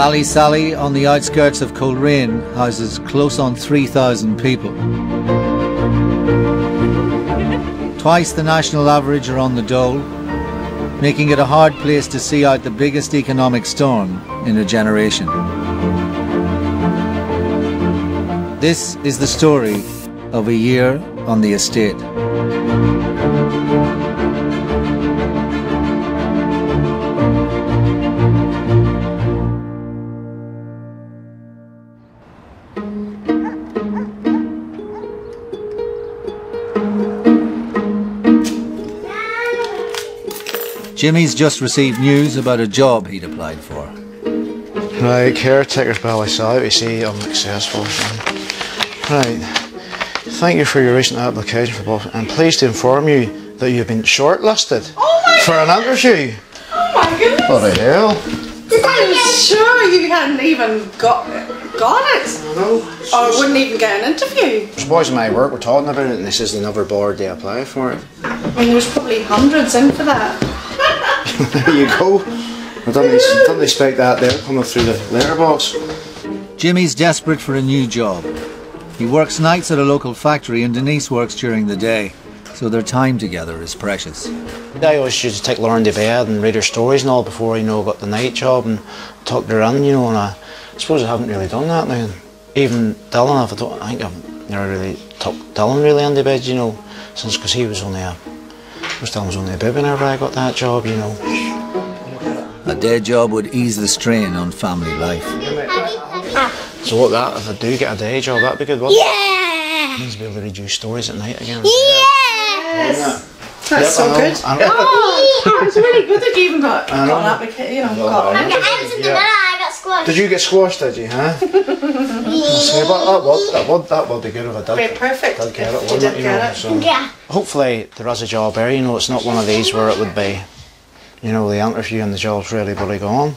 Ballysally, on the outskirts of Coleraine, houses close on 3,000 people. Twice the national average are on the dole, making it a hard place to see out the biggest economic storm in a generation. This is the story of a year on the estate. Jimmy's just received news about a job he'd applied for. Right, caretaker's Ballysally, we see I'm successful. Right, thank you for your recent application for both. I'm pleased to inform you that you've been shortlisted Oh for an interview. Oh my goodness! What the hell? I'm sure you hadn't even got got it. No. Or wouldn't even get an interview. There's boys in my work were talking about it and this is another board they apply for it. I mean, there's probably hundreds in for that. There you go. I didn't, didn't expect that there coming through the letterbox. Jimmy's desperate for a new job. He works nights at a local factory and Denise works during the day, so their time together is precious. I always used to take Lauren to bed and read her stories and all before you know I got the night job and tucked her in, you know, and I, suppose I haven't really done that now. Even Dylan, I've, I think I've never really tucked Dylan really into bed, you know, since because he was only a, was Dylan was only a bit whenever I got that job, you know. A day job would ease the strain on family life. So what that, if I do get a day job, that'd be good, wouldn't yeah. it? Means be able to read you stories at night again. Yes. That's Yep, so good. I know. Oh, it's really good that you even got, I know. got an application. You know, got I an know. application. Yeah. I got squashed. Did you get squashed, did you, huh? See, but that would, that would, that would be good if I did. Great, perfect. Did get it, wouldn't did it, you know, so. Yeah. Hopefully there is a job there, you know, it's not one of these where it would be, you know, the interview and the job's really bloody gone.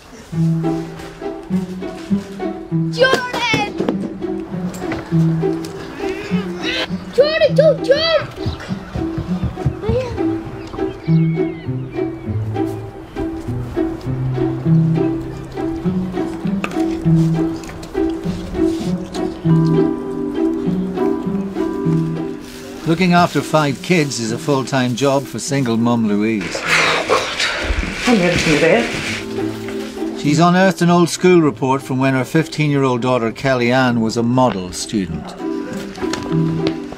Looking after five kids is a full-time job for single mum Louise. Oh, I'm ready to bed. She's unearthed an old school report from when her 15-year-old daughter Kellyanne was a model student.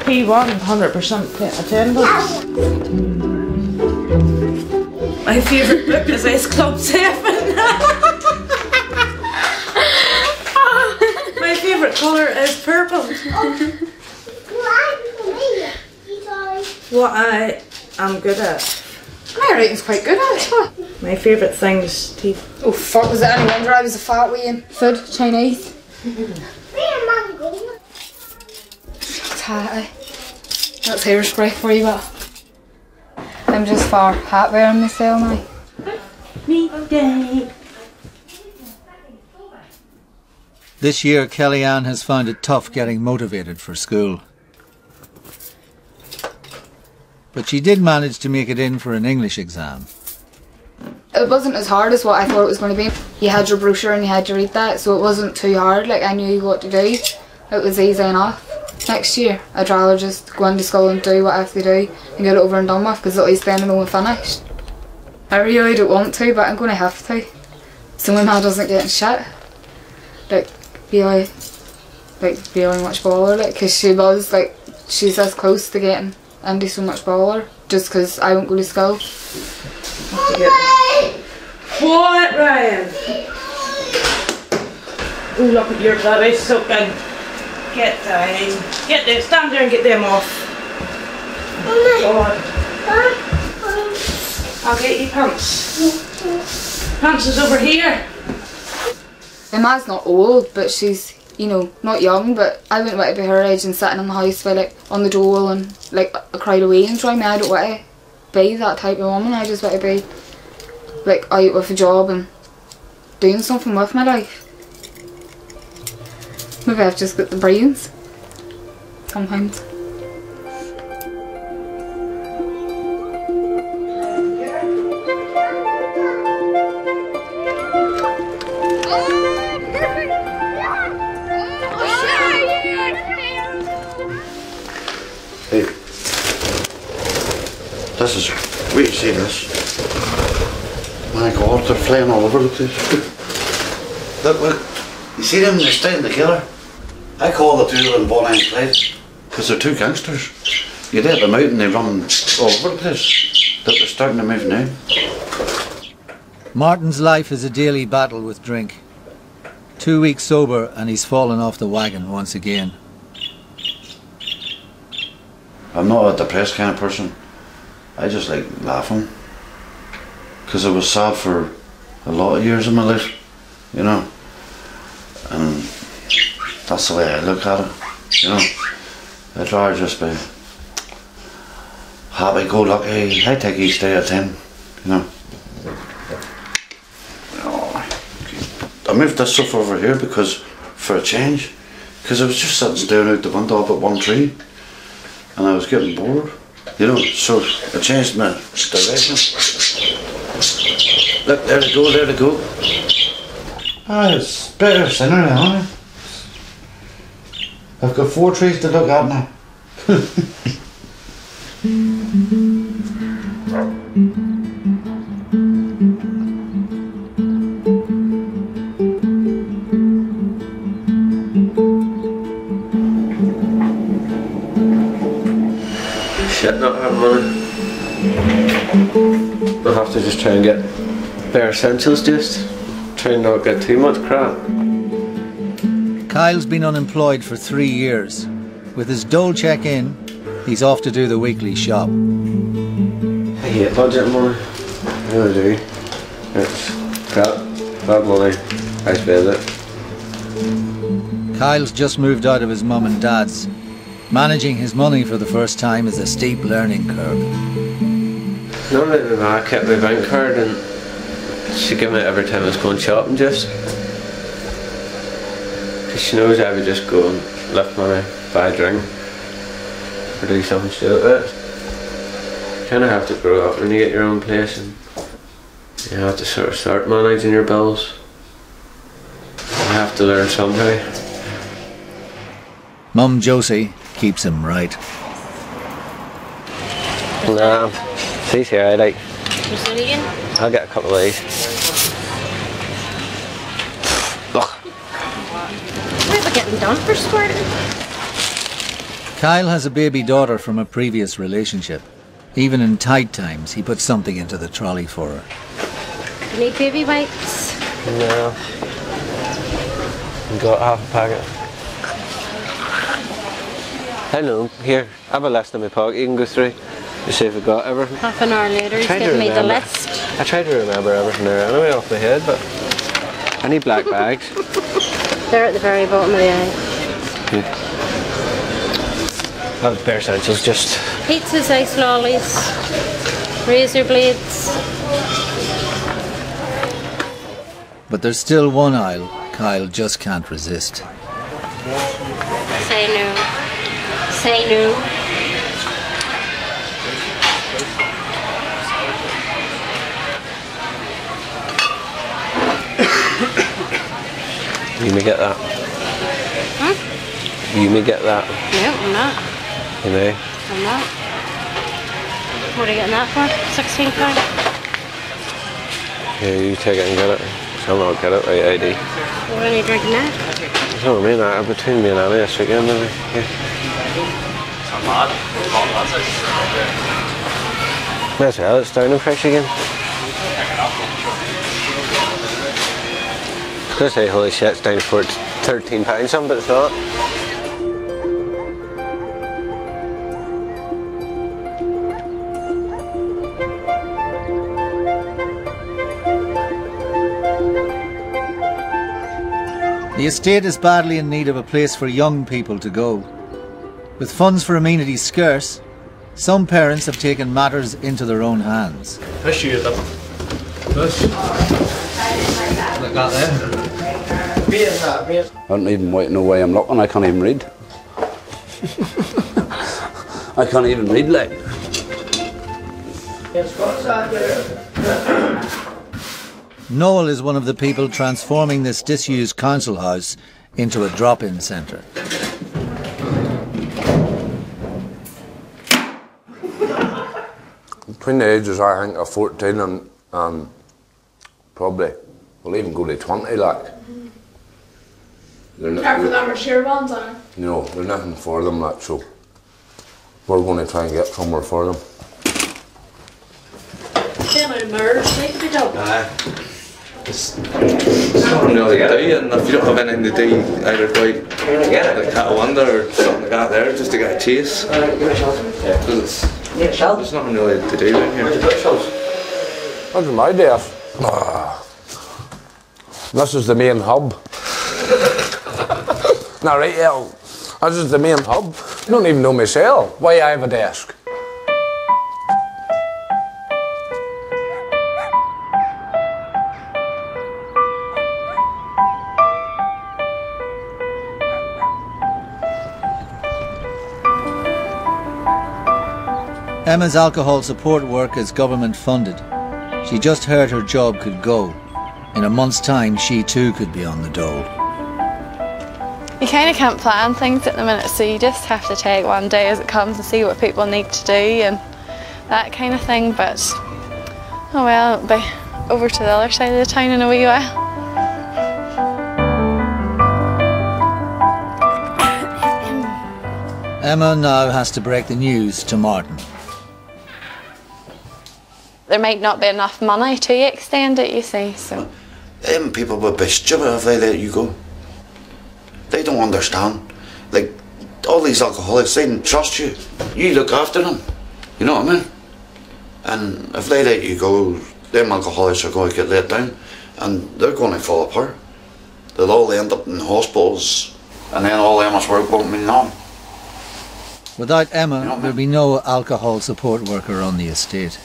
P1, 100% attendance. My favourite book is S Club 7. My favourite colour is purple. What I am good at. My rating's quite good actually. My favourite things to Oh fuck, was it any wonder I was a fat wee in food, Chinese? Tatty. Eh? That's hairspray for you, but I'm just far hat wearing myself now. me day. This year, Kellyanne has found it tough getting motivated for school. But she did manage to make it in for an English exam. It wasn't as hard as what I thought it was going to be. You had your brochure and you had to read that, so it wasn't too hard. Like I knew what to do. It was easy enough. Next year, I'd rather just go into school and do what I have to do and get it over and done with, because at least then I know I'm finished. I really don't want to, but I'm going to have to. So my mum doesn't get shit. Like, really, like, really much bother, like, because she was, like, she's as close to getting into so much bother, just because I won't go to school. To get- What, Ryan? Oh, look at your bloody soaking. Get down. Get there. Stand there and get them off. Oh, God. I'll get you pants. Pants is over here. My ma's not old, but she's, you know, not young, but I wouldn't want to be her age and sitting in the house with, like, on the dole and, like, a crowd away and trying me. I don't want to be that type of woman. I just want to be, like, out with a job and doing something with my life. Maybe I've just got the brains. Sometimes. This is, wait, see this. My God, they're flying all over the place. Look, look. You see them? They're staying together. I call the two of them Bonnie and Clyde because they're two gangsters. You let them out and they run all over the place. But they're starting to move now. Martin's life is a daily battle with drink. Two weeks sober and he's fallen off the wagon once again. I'm not a depressed kind of person. I just like laughing. Because I was sad for a lot of years of my life, you know. And that's the way I look at it, you know. I'd rather just be happy go lucky. I take each day at time, you know. Oh, I moved this stuff over here because, for a change, because I was just sitting staring out the window up at one tree and I was getting bored, you know, so I changed my direction. Look, there they go, there they go. Ah, it's better center now? I've got four trees to look at now. I'll have to just try and get bare essentials just. Try and not get too much crap. Kyle's been unemployed for three years. With his dole check in, he's off to do the weekly shop. I hate budget money. I really do. It's crap. Bad money. I spend it. Kyle's just moved out of his mum and dad's. Managing his money for the first time is a steep learning curve. Normally my ma kept my bank card and she give me it every time I was going shopping just. Cause she knows I would just go and lift money, buy a drink, or do something stupid with it. You kinda have to grow up when you get your own place and you have to sort of start managing your bills. You have to learn somehow. Mum Josie keeps him right. Nah, these here eh, I like. What's that again? I'll get a couple of these. Ugh. Why are we getting done for squirting? Kyle has a baby daughter from a previous relationship. Even in tight times, he puts something into the trolley for her. You need baby wipes? No. Got half a packet. Hello. Here, I have a last in my pocket. You can go through to see if I got everything. Half an hour later, he's Tried giving me the list. I tried to remember everything there anyway off my head, but I need black bags. They're at the very bottom of the aisle. I have bare essentials. Just Pizzas, ice lollies, razor blades. But there's still one aisle Kyle just can't resist. Say no. Say no. You may get that. You may get that. No, I'm not. You may. I'm not. What are you getting that for? Sixteen pound. Yeah, you take it and get it. I'll not get it. Right ID. What are you drinking that? You know what I mean? Uh, between me and Annie this weekend, maybe. Yeah. May as well. It's down in price again. I was gonna say, holy shit, it's down for thirteen pounds something, but it's not. The estate is badly in need of a place for young people to go. With funds for amenities scarce, some parents have taken matters into their own hands. Push you them. Push. Like that there. I don't even wait know why I'm looking. I can't even read. I can't even read like. Noel is one of the people transforming this disused council house into a drop-in centre. between the ages, I think, of 14 and, and probably, we'll even go to 20, like. They're not- Care for them or cheer bands on. you know, there's nothing for them, like, so we're going to try and get somewhere for them. Them out of mirrors, they could. Aye. It's, it's not really to do, and if you don't have anything to do, either go out like Cat of Wonder or something like that there, just to get a chase. Because it's, there's nothing really to do in here. That's my desk. Ah. This is the main hub. Now, right, yeah, this is the main hub. I don't even know myself why I have a desk. Emma's alcohol support work is government funded. She just heard her job could go. In a month's time, she too could be on the dole. You kind of can't plan things at the minute, so you just have to take one day as it comes and see what people need to do and that kind of thing. But oh well, it'll be over to the other side of the town in a wee while. Emma now has to break the news to Martin. There might not be enough money to extend it, you see. So Them people would be stupid if they let you go. They don't understand. Like, all these alcoholics, they don't trust you. You look after them. You know what I mean? And if they let you go, them alcoholics are going to get let down and they're going to fall apart. They'll all end up in hospitals and then all Emma's work won't mean nothing. Without Emma, there'd be no alcohol support worker on the estate.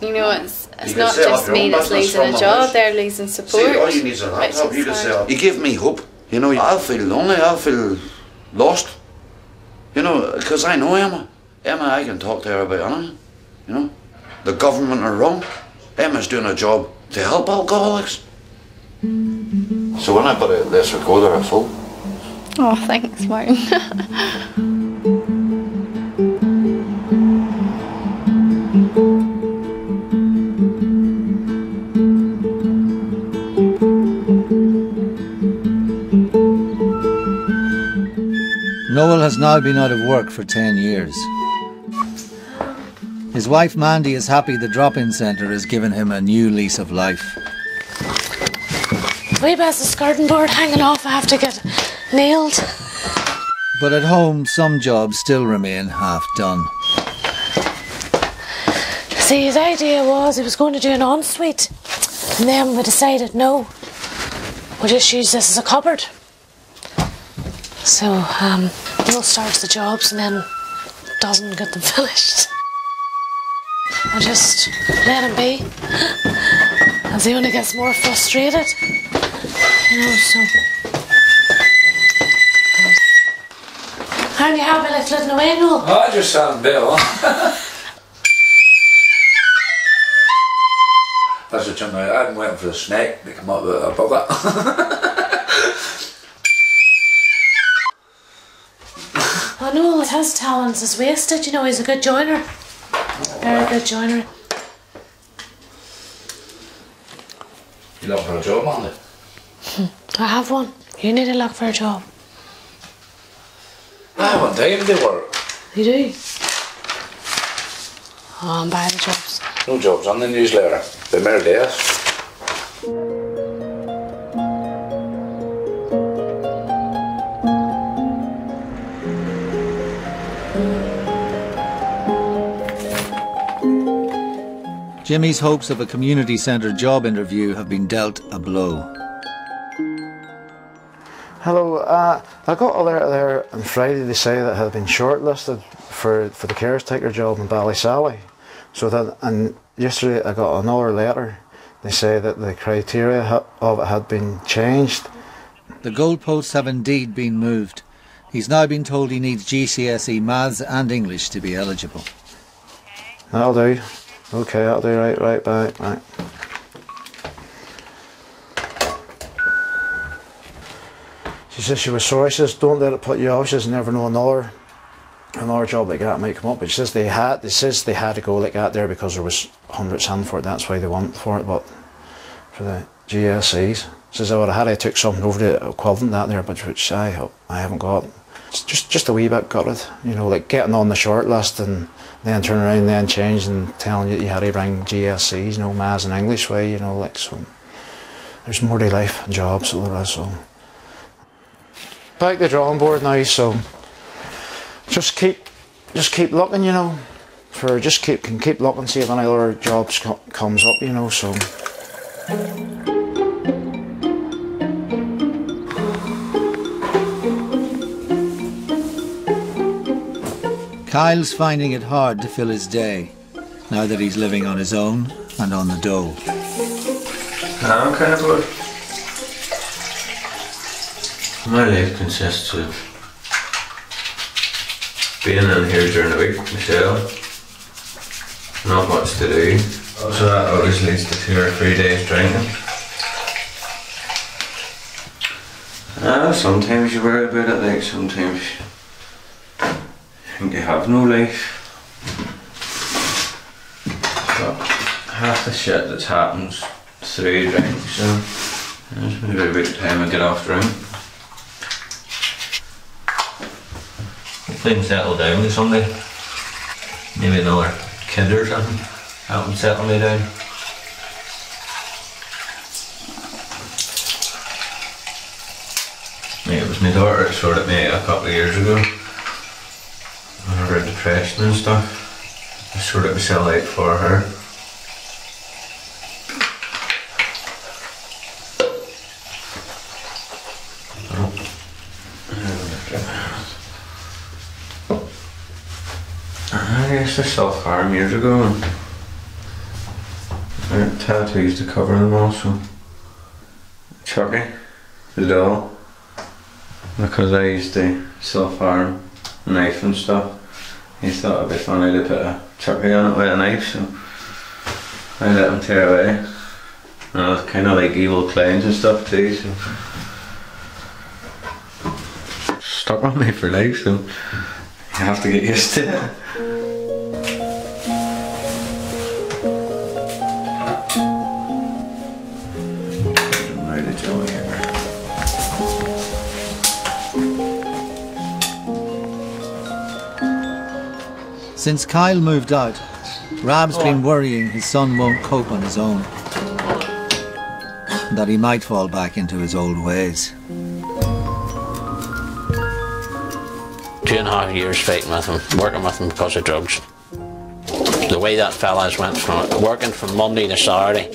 you know, it's it's You not just me that's losing a job; house. they're losing support. See, all you need is a laptop. You can hard. say, "Oh, you give me hope. You know, I feel lonely. I feel lost. You know, because I know Emma. Emma, I can talk to her about anything. You know, the government are wrong. Emma's doing a job to help alcoholics. So when I put a, this recorder at full, Oh, thanks, Martin. has now been out of work for 10 years. His wife Mandy is happy the drop-in centre has given him a new lease of life. Way past the skirting board hanging off, I have to get nailed. But at home, some jobs still remain half done. See, his idea was he was going to do an ensuite, and then we decided no, we'll just use this as a cupboard. So, um, Neil starts the jobs and then doesn't get them finished. I just let him be, as he only gets more frustrated. You know, so. Aren't you happy like flitting away? Oh, I just sound Bill. That's a turn out. I'm waiting for the snake to come up with a bucket. his talents is wasted, you know, he's a good joiner. Very good joiner. you looking for a job, Mandy? I have one. You need to look for a job. I want time to work. You do? Oh, I'm buying jobs. No jobs on the newsletter. The mere desk. Jimmy's hopes of a community centre job interview have been dealt a blow. Hello, uh, I got a letter there on Friday to say that I had been shortlisted for, for the caretaker job in Ballysally. So that, and yesterday I got another letter. They say that the criteria of it had been changed. The goalposts have indeed been moved. He's now been told he needs GCSE maths and English to be eligible. That'll do. Okay, that'll do. Right, right, right, right. She says she was sorry. She says, don't let it put you off. She says, never know another another job like that might come up. It says they had, it says they had to go like that there because there was hundreds in for it. That's why they went for it. But for the GSEs, says I would have had I took something over the equivalent that there, but which I I haven't got. It's just just a wee bit got it. You know, like getting on the short list and then turn around and then change and telling you that you had to bring GSEs, you know, maths and English way, you know, like so. There's more to life and jobs, so there is. So back to the drawing board now. So just keep just keep looking, you know. For just keep can keep looking, see if any other jobs co- comes up, you know. So. Kyle's finding it hard to fill his day now that he's living on his own and on the dole. I'm kind of bored. My life consists of being in here during the week, Michelle. Not much to do. So that always leads to two or three days drinking. Ah, sometimes you worry about it, like sometimes think you have no life. But half the shit that happens through drink, so it's maybe about time I get off drink. I'm settle down someday. Maybe another kid or something. Help him settle me down. Yeah, it was my daughter that sorted me out a couple of years ago. Depression and stuff. I sorted myself out for her. Oh. I used to self harm years ago and I had tattoos to cover them also. Chucky, the doll. Because I used to self harm, knife and stuff. He thought it'd be funny to put a Chucky on it with a knife, so I let him tear away. And I was kind of like evil clowns and stuff too, so stuck on me for life, so you have to get used to it. Since Kyle moved out, Rab's been oh. worrying his son won't cope on his own. That he might fall back into his old ways. two and a half years fighting with him, working with him because of drugs. The way that fella's went from working from Monday to Saturday,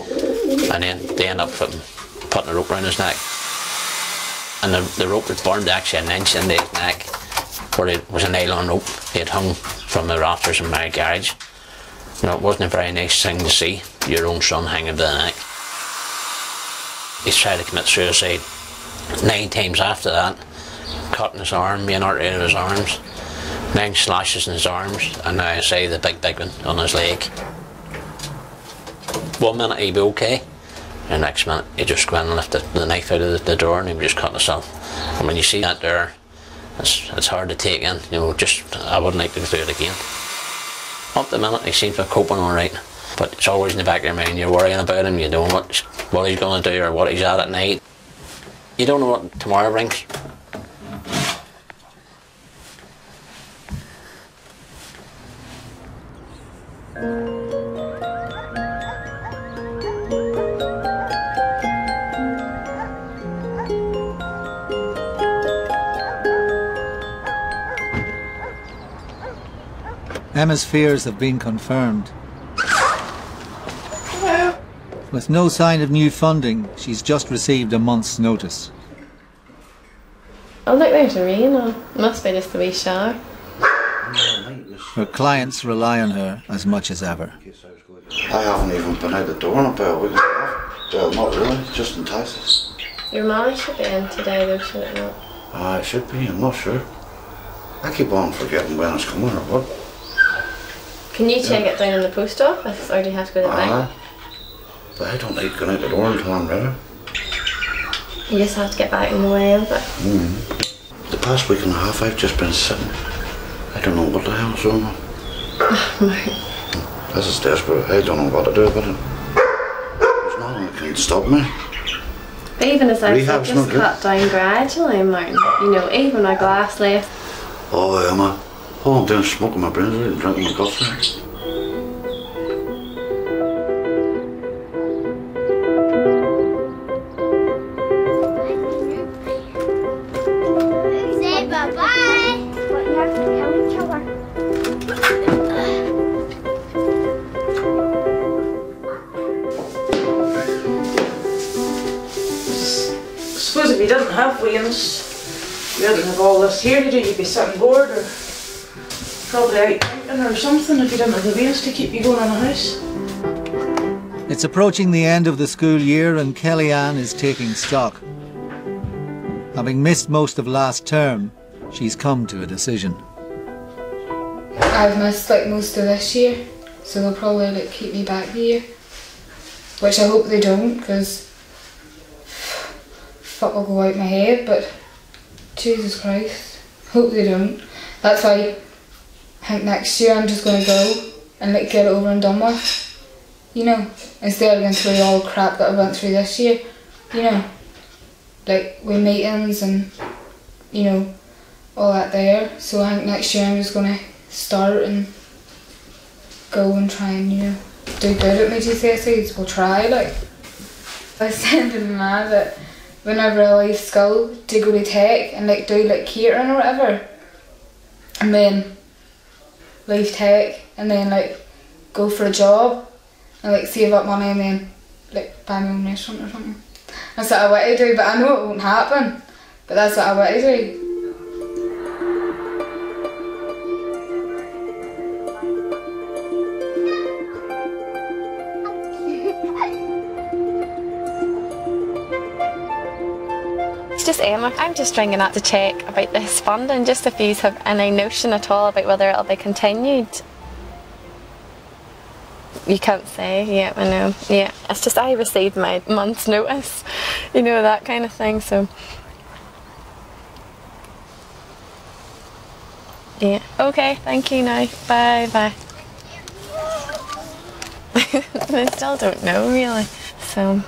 and then they end up putting, putting a rope around his neck. And the, the rope was burned actually an inch in his neck, where it was a nylon rope he had hung from the rafters in my garage. You know, it wasn't a very nice thing to see, your own son hanging by the neck. He's tried to commit suicide nine times after that cutting his arm, main artery of his arms, nine slashes in his arms, and now I say the big, big one on his leg. One minute he'd be okay, and the next minute he just went and lifted the knife out of the, the door and he just cut himself. And when you see that there, it's, it's hard to take in, you know, just, I wouldn't like to go through it again. Up the minute he seems to be coping alright, but it's always in the back of your mind, you're worrying about him, you don't know what, what he's going to do or what he's at at night. You don't know what tomorrow brings. Emma's fears have been confirmed. With no sign of new funding, she's just received a month's notice. Oh look there's a rain on. Must be just a wee shower. Her clients rely on her as much as ever. I haven't even been out the door in about a week and a half. Well, not really, just in taxis. Your mother should be in today though, should it not? Ah, it should be, I'm not sure. I keep on forgetting when it's coming or what. Can you take it down in the post office or do you have to go to the bank? But I don't like going out the door until I'm ready. You just have to get back in the way of it. Mm. The past week and a half I've just been sitting I don't know what the hell's wrong. This is desperate. I don't know what to do about it. There's nothing that can stop me. But even as I've just cut down gradually, Martin, you know, even a glass less. Oh, Emma. Oh, all I'm doing is smoking my brains out and drinking my coffee. Say bye-bye. But you have to kill each other. I suppose if you didn't have weans, you didn't have all this here to do, you'd be sitting bored or probably out drinking or something if you didn't have the weans to keep you going in the house. It's approaching the end of the school year and Kellyanne is taking stock. Having missed most of last term, she's come to a decision. I've missed like most of this year, so they'll probably like keep me back the year. Which I hope they don't, because fuck will go out my head, but Jesus Christ, hope they don't. That's why I think next year I'm just gonna go and like get it over and done with. You know, instead of going through all the crap that I went through this year. You know, like with meetings and you know all that there. So I think next year I'm just gonna start and go and try and you know do good at my GCSEs. We'll try like. I said to my that whenever I leave school to go to tech and like do like catering or whatever, and then leave tech and then like go for a job and like save up money and then like buy my own restaurant or something. That's what I want to do, but I know it won't happen. But that's what I want to do. Just Emma. I'm just ringing up to check about this funding, just if you have any notion at all about whether it'll be continued. You can't say, yeah, I know. Yeah, it's just I received my month's notice, you know, that kind of thing, so. Yeah, okay, thank you now. Bye bye. I still don't know really, so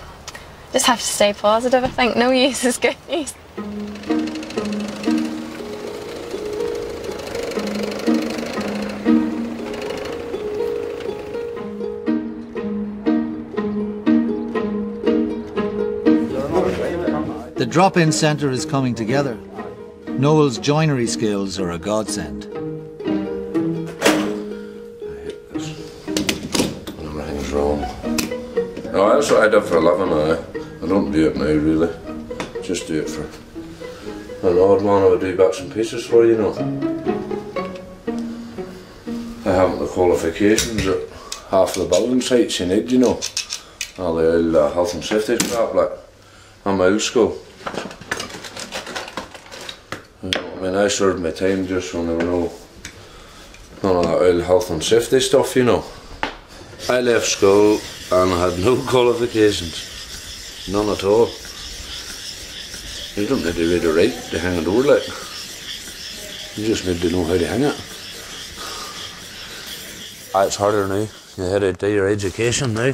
just have to stay positive, I think. No use is good news. The drop in centre is coming together. Noel's joinery skills are a godsend. I hate this. Everything's wrong. No, that's what I do for a living now. Don't do it now, really. Just do it for an odd one I would do bits and pieces for, you know. I haven't the qualifications at half of the building sites you need, you know. All the old uh, health and safety crap, like. I'm old school. You know, I mean, I served my time just when there were no, none of that old health and safety stuff, you know. I left school and had no qualifications. None at all. You don't need to read or write to hang a door like. You just need to know how to hang it. Ah, It's harder now. You had to do your education now.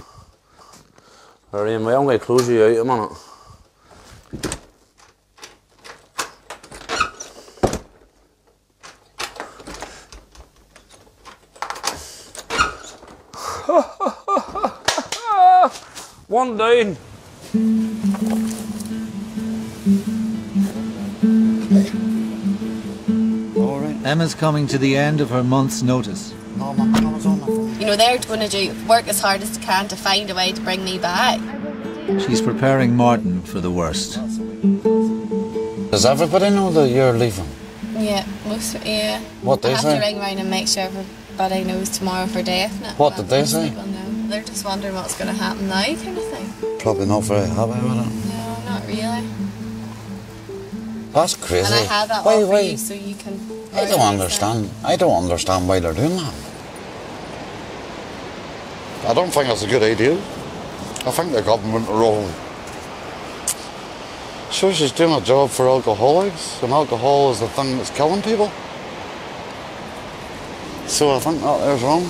Alright, I'm going to close you out a minute. One down. Emma's coming to the end of her month's notice. You know, they're going to do work as hard as they can to find a way to bring me back. She's preparing Martin for the worst. Does everybody know that you're leaving? Yeah, most yeah. What they I have say? to ring round and make sure everybody knows tomorrow for definite. What did they say? People know. They're just wondering what's going to happen now, kind of thing. Probably not very happy with it. No, not really. That's crazy. And I have that why, all why? you so you can. I don't understand. I don't understand why they're doing that. I don't think it's a good idea. I think the government are all. Sure, she's doing a job for alcoholics, and alcohol is the thing that's killing people. So I think that there's wrong.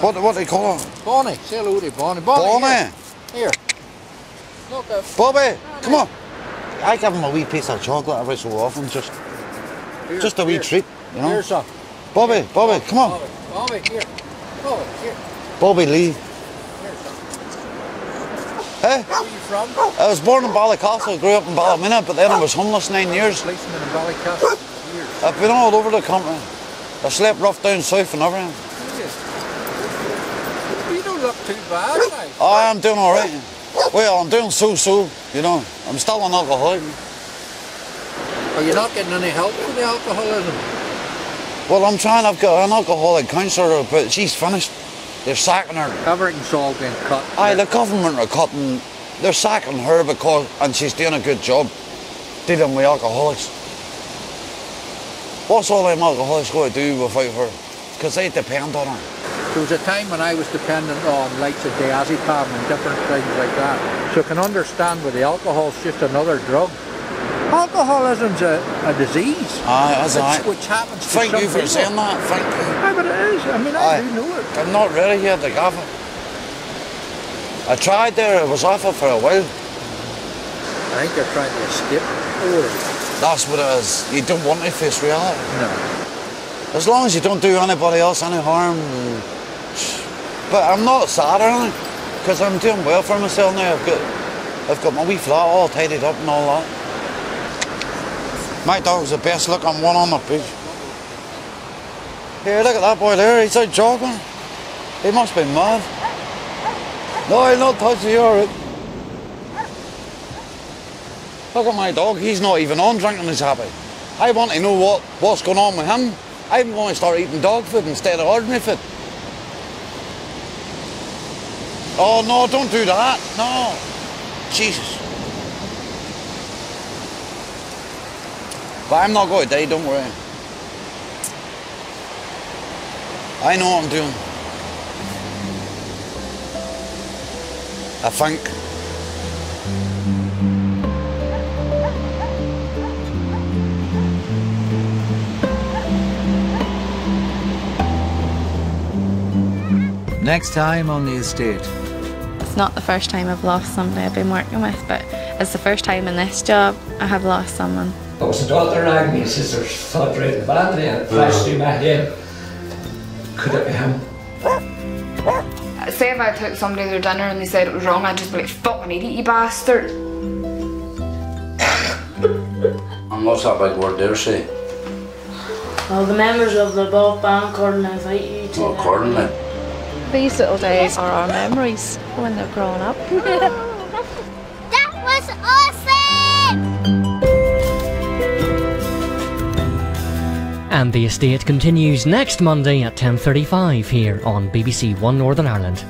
What, what do they call her? Bonnie, say hello to Bonnie. Bonnie, Bonnie. Here. here. Look up. Bobby, come on. I give him a wee piece of chocolate every so often, just Here, just a wee here. treat, you know. Here, son. Bobby, Bobby, come on. Bobby, Bobby, here. Bobby, here. Bobby Lee. Hey? Eh? Where are you from? I was born in Ballycastle, grew up in Ballymena, but then I was homeless nine years. Policeman in Ballycastle. Years. I've been all over the country. I slept rough down south and everything. You don't look too bad, like. I am doing all right. Well, I'm doing so-so, you know. I'm still an alcoholic. Are you not getting any help with the alcoholism? Well, I'm trying. I've got an alcoholic counsellor, but she's finished. They're sacking her. Everything's all been cut. Aye, the government are cutting. They're sacking her because, and she's doing a good job dealing with alcoholics. What's all them alcoholics going to do without her? Because they depend on her. There was a time when I was dependent on likes of diazepam and different things like that. So I can understand with the alcohol's just another drug. Alcoholism's a, a disease. Aye, which, aye. which happens to Thank some you for people. saying that. Thank you. Aye, but it is. I mean, I Aye. do know it. I'm not really here to gaff it. I tried there. it was it for a while. I think they're trying to escape. Oh, That's what it is. You don't want to face reality. no. As long as you don't do anybody else any harm. But I'm not sad or anything, because I'm doing well for myself now. I've got, I've got my wee flat all tidied up and all that. My dog's the best looking one on the beach. Here, look at that boy there. He's out jogging. He must be mad. No, he'll not touch you, alright. Look at my dog. He's not even on drinking. He's happy. I want to know what, what's going on with him. I'm going to start eating dog food instead of ordinary food. Oh no, don't do that. No. Jesus. But I'm not going to die, don't worry. I know what I'm doing. I think. Next time on the estate. It's not the first time I've lost somebody I've been working with, but it's the first time in this job I have lost someone. I was a daughter rang me and says there's thought right in the band and it flashed through my head. Could it be him? Say if I took somebody to their dinner and they said it was wrong, I'd just be like, fucking idiot, you bastard. And what's that big word there say? Well, the members of the above band couldn't invite you to their- accordingly. These little days are our memories when they're grown up. That was awesome! And the estate continues next Monday at 10.35 here on BBC One Northern Ireland.